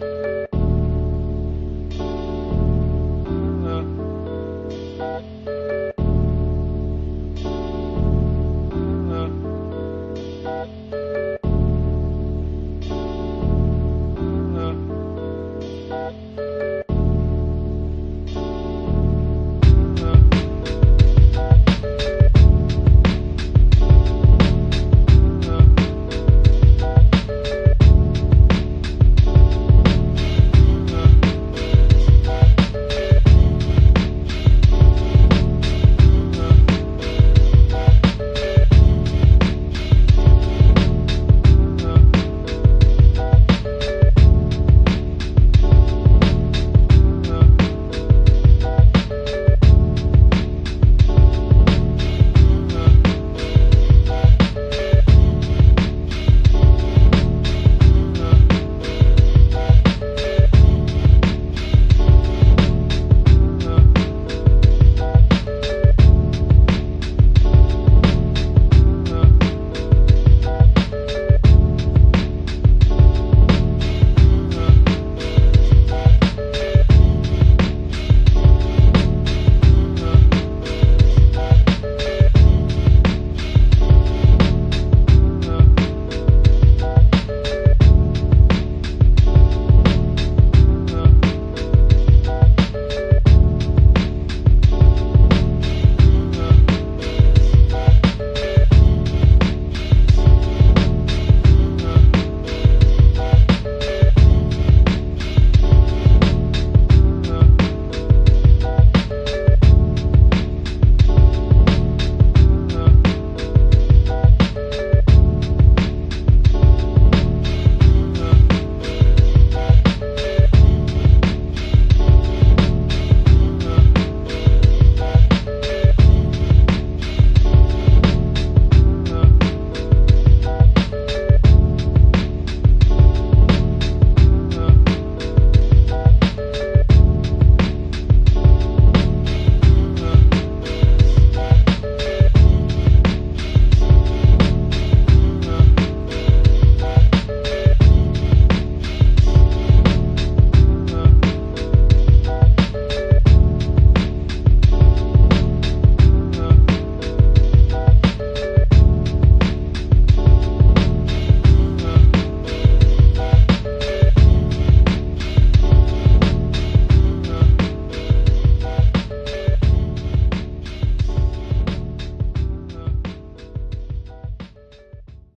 了。